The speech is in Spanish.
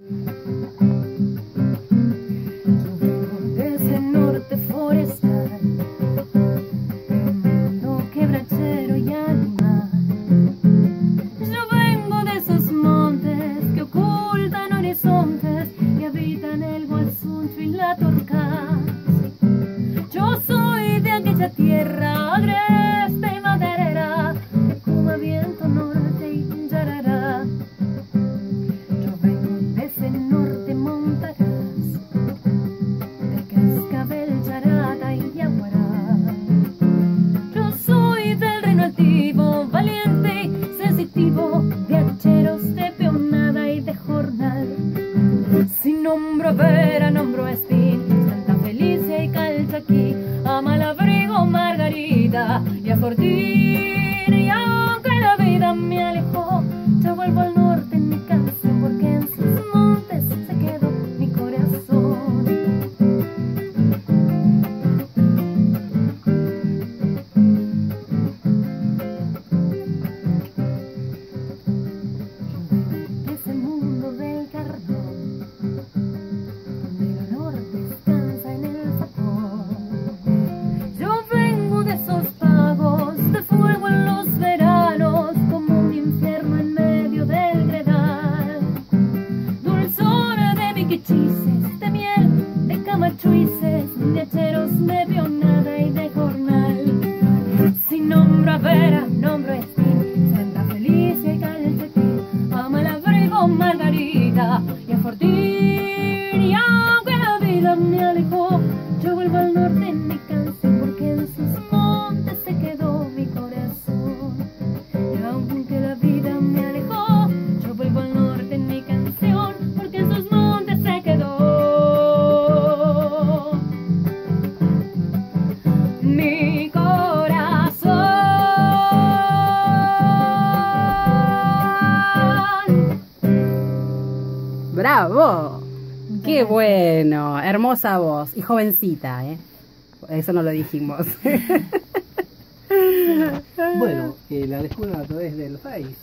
Desde el norte forestal, mundo quebrachero y animal. Yo vengo de esos montes que ocultan horizontes y habitan el guasuncho y la torcaz. Yo soy de aquella tierra nombro a Vera, nombro a Espín, Santa Felicia y Calchaquí, a Malabrigo, Margarita y a Fortín. Y aunque de camachuices, de pionada y de jornal. Si nombro a Vera, nombro a Espín, Santa Felicia y Calcetín, a Malabrigo, Margarita y a Fortín. Y aunque la vida me alejó, ¡Bravo! ¡Qué bueno! Hermosa voz y jovencita, ¿eh? Eso no lo dijimos. Bueno, eh, la descubren a través del Face.